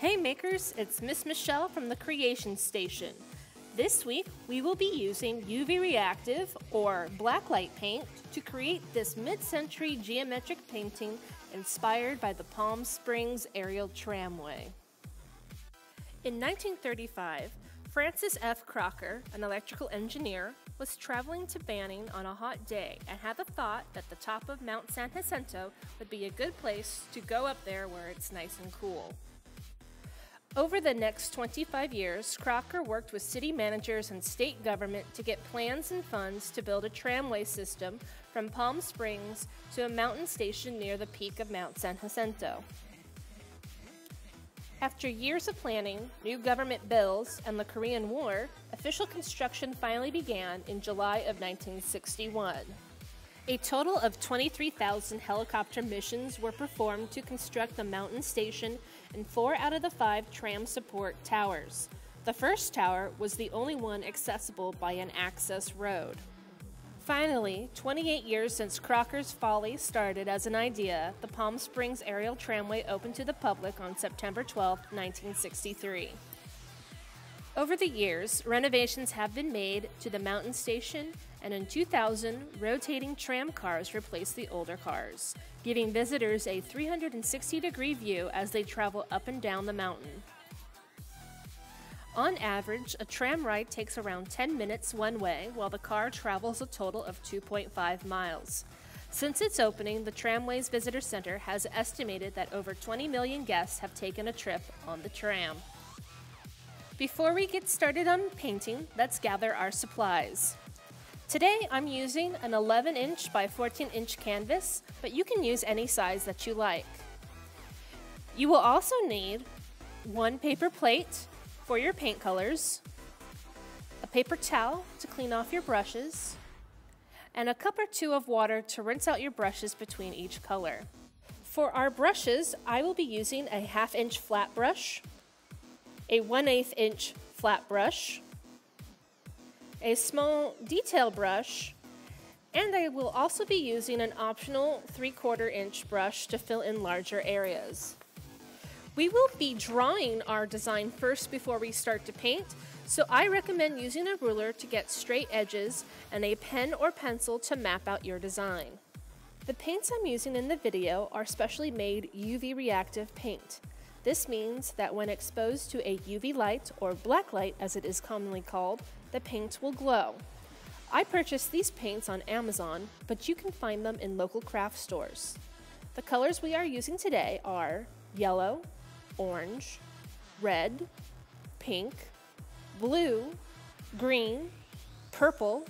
Hey makers, it's Miss Michele from the Creation Station. This week we will be using UV reactive or blacklight paint to create this mid-century geometric painting inspired by the Palm Springs aerial tramway. In 1935, Francis F. Crocker, an electrical engineer, was traveling to Banning on a hot day and had the thought that the top of Mount San Jacinto would be a good place to go up there where it's nice and cool. Over the next 25 years, Crocker worked with city managers and state government to get plans and funds to build a tramway system from Palm Springs to a mountain station near the peak of Mount San Jacinto. After years of planning, new government bills, and the Korean War, official construction finally began in July of 1961. A total of 23,000 helicopter missions were performed to construct the mountain station and four out of the five tram support towers. The first tower was the only one accessible by an access road. Finally, 28 years since Crocker's Folly started as an idea, the Palm Springs Aerial Tramway opened to the public on September 12, 1963. Over the years, renovations have been made to the mountain station, and in 2000, rotating tram cars replaced the older cars, giving visitors a 360 degree view as they travel up and down the mountain. On average, a tram ride takes around 10 minutes one way, while the car travels a total of 2.5 miles. Since its opening, the Tramways Visitor Center has estimated that over 20 million guests have taken a trip on the tram. Before we get started on painting, let's gather our supplies. Today I'm using an 11 inch by 14 inch canvas, but you can use any size that you like. You will also need one paper plate, for your paint colors, a paper towel to clean off your brushes, and a cup or two of water to rinse out your brushes between each color. For our brushes, I will be using a half inch flat brush, a 1 8 inch flat brush, a small detail brush, and I will also be using an optional 3 quarter inch brush to fill in larger areas. We will be drawing our design first before we start to paint, so I recommend using a ruler to get straight edges and a pen or pencil to map out your design. The paints I'm using in the video are specially made UV reactive paint. This means that when exposed to a UV light, or black light as it is commonly called, the paint will glow. I purchased these paints on Amazon, but you can find them in local craft stores. The colors we are using today are yellow, orange, red, pink, blue, green, purple,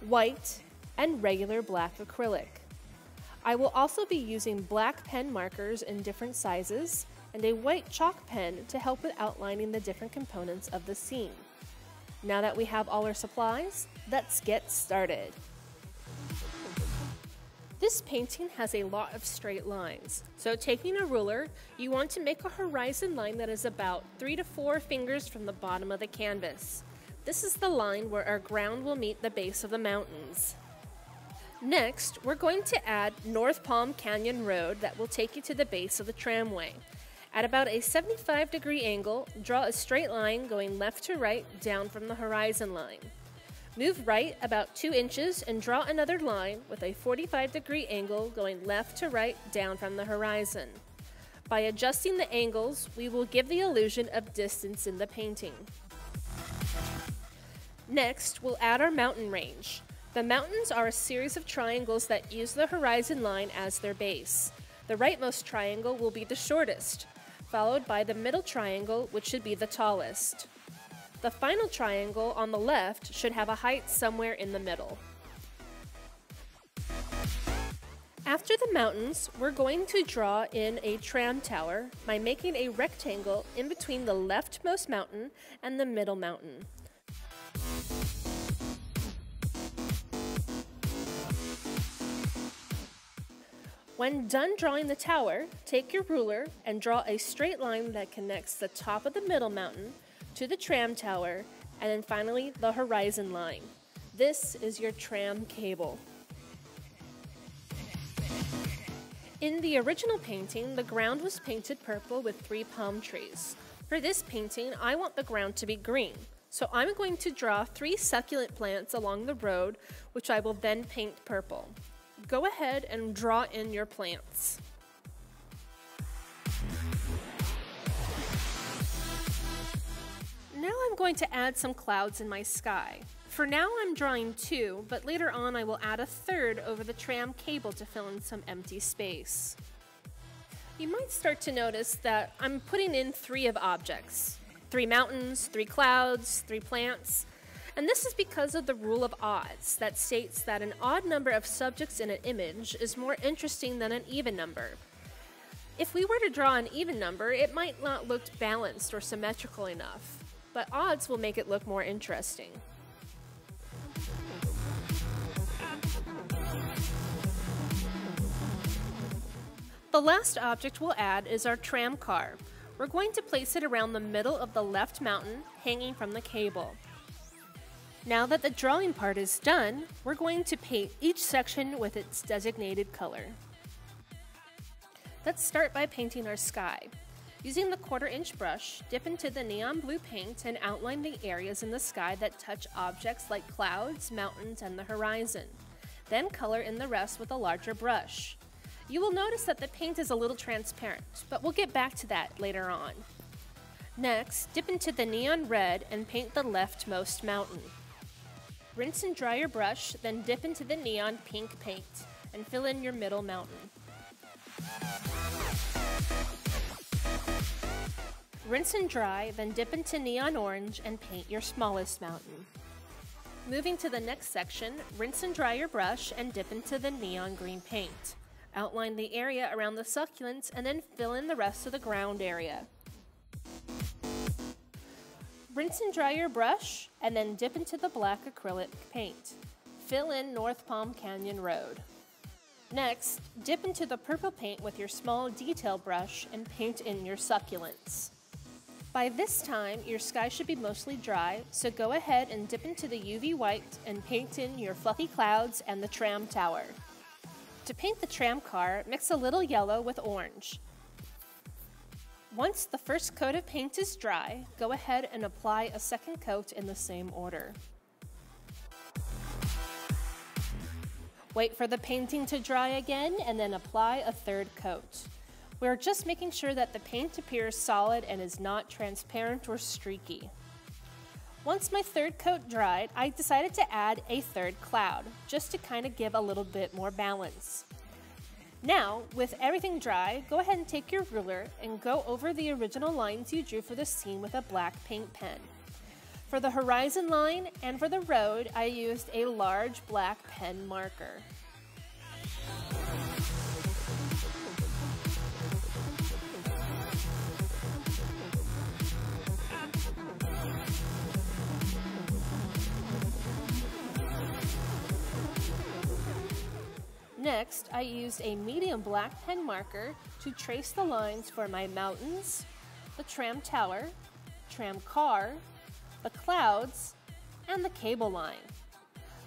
white, and regular black acrylic. I will also be using black pen markers in different sizes and a white chalk pen to help with outlining the different components of the scene. Now that we have all our supplies, let's get started. This painting has a lot of straight lines. So taking a ruler, you want to make a horizon line that is about 3 to 4 fingers from the bottom of the canvas. This is the line where our ground will meet the base of the mountains. Next, we're going to add North Palm Canyon Road that will take you to the base of the tramway. At about a 75 degree angle, draw a straight line going left to right down from the horizon line. Move right about 2 inches and draw another line with a 45 degree angle going left to right down from the horizon. By adjusting the angles, we will give the illusion of distance in the painting. Next, we'll add our mountain range. The mountains are a series of triangles that use the horizon line as their base. The rightmost triangle will be the shortest, followed by the middle triangle, which should be the tallest. The final triangle on the left should have a height somewhere in the middle. After the mountains, we're going to draw in a tram tower by making a rectangle in between the leftmost mountain and the middle mountain. When done drawing the tower, take your ruler and draw a straight line that connects the top of the middle mountain to the tram tower, and then finally the horizon line. This is your tram cable. In the original painting, the ground was painted purple with three palm trees. For this painting, I want the ground to be green. So I'm going to draw three succulent plants along the road, which I will then paint purple. Go ahead and draw in your plants. Now I'm going to add some clouds in my sky. For now I'm drawing two, but later on I will add a third over the tram cable to fill in some empty space. You might start to notice that I'm putting in three of objects. Three mountains, three clouds, three plants. And this is because of the rule of odds that states that an odd number of subjects in an image is more interesting than an even number. If we were to draw an even number, it might not look balanced or symmetrical enough, but odds will make it look more interesting. The last object we'll add is our tram car. We're going to place it around the middle of the left mountain, hanging from the cable. Now that the drawing part is done, we're going to paint each section with its designated color. Let's start by painting our sky. Using the quarter inch brush, dip into the neon blue paint and outline the areas in the sky that touch objects like clouds, mountains, and the horizon. Then color in the rest with a larger brush. You will notice that the paint is a little transparent, but we'll get back to that later on. Next, dip into the neon red and paint the leftmost mountain. Rinse and dry your brush, then dip into the neon pink paint and fill in your middle mountain. Rinse and dry, then dip into neon orange and paint your smallest mountain. Moving to the next section, rinse and dry your brush and dip into the neon green paint. Outline the area around the succulents and then fill in the rest of the ground area. Rinse and dry your brush and then dip into the black acrylic paint. Fill in North Palm Canyon Road. Next, dip into the purple paint with your small detail brush and paint in your succulents. By this time, your sky should be mostly dry, so go ahead and dip into the UV white and paint in your fluffy clouds and the tram tower. To paint the tram car, mix a little yellow with orange. Once the first coat of paint is dry, go ahead and apply a second coat in the same order. Wait for the painting to dry again and then apply a third coat. We're just making sure that the paint appears solid and is not transparent or streaky. Once my third coat dried, I decided to add a third cloud, just to kind of give a little bit more balance. Now, with everything dry, go ahead and take your ruler and go over the original lines you drew for the scene with a black paint pen. For the horizon line and for the road, I used a large black pen marker. Next, I used a medium black pen marker to trace the lines for my mountains, the tram tower, tram car, the clouds, and the cable line.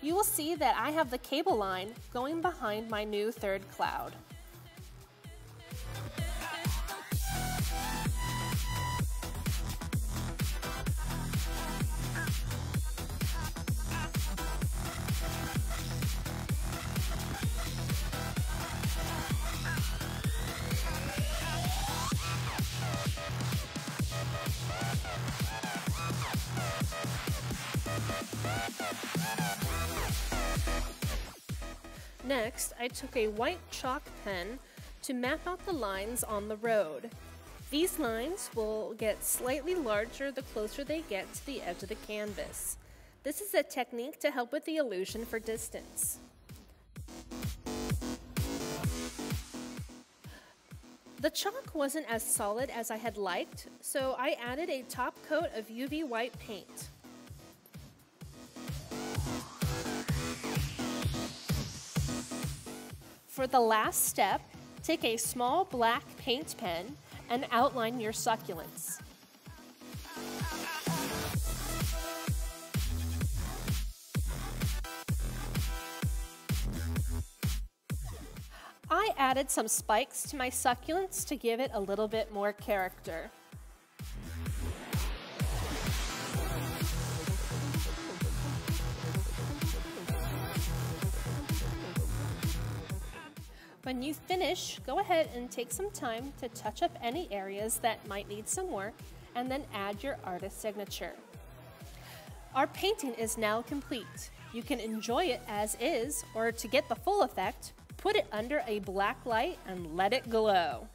You will see that I have the cable line going behind my new third cloud. Next, I took a white chalk pen to map out the lines on the road. These lines will get slightly larger the closer they get to the edge of the canvas. This is a technique to help with the illusion for distance. The chalk wasn't as solid as I had liked, so I added a top coat of UV white paint. For the last step, take a small black paint pen and outline your succulents. I added some spikes to my succulents to give it a little bit more character. When you finish, go ahead and take some time to touch up any areas that might need some work and then add your artist signature. Our painting is now complete. You can enjoy it as is, or to get the full effect, put it under a black light and let it glow.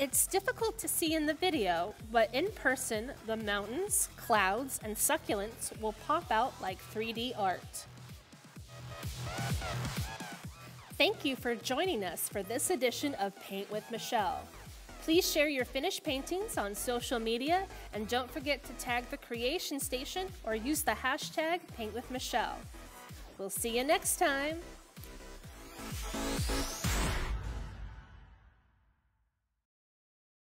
It's difficult to see in the video, but in person, the mountains, clouds, and succulents will pop out like 3D art. Thank you for joining us for this edition of Paint with Michele. Please share your finished paintings on social media and don't forget to tag the Creation Station or use the hashtag Paint with Michele. We'll see you next time.